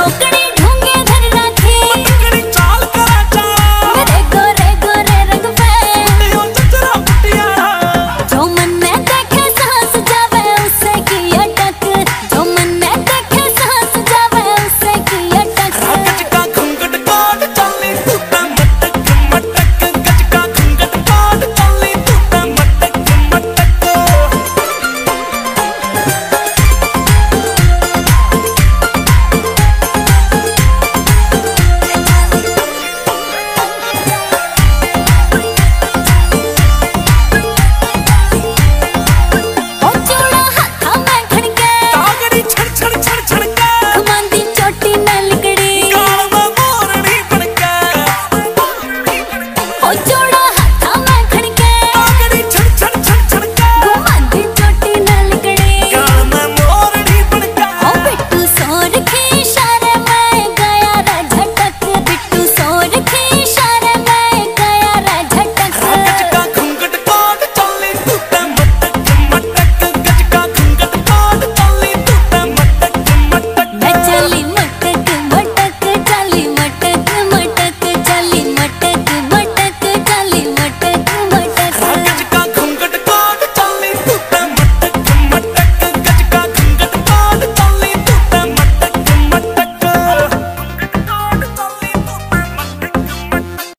token Oh, don't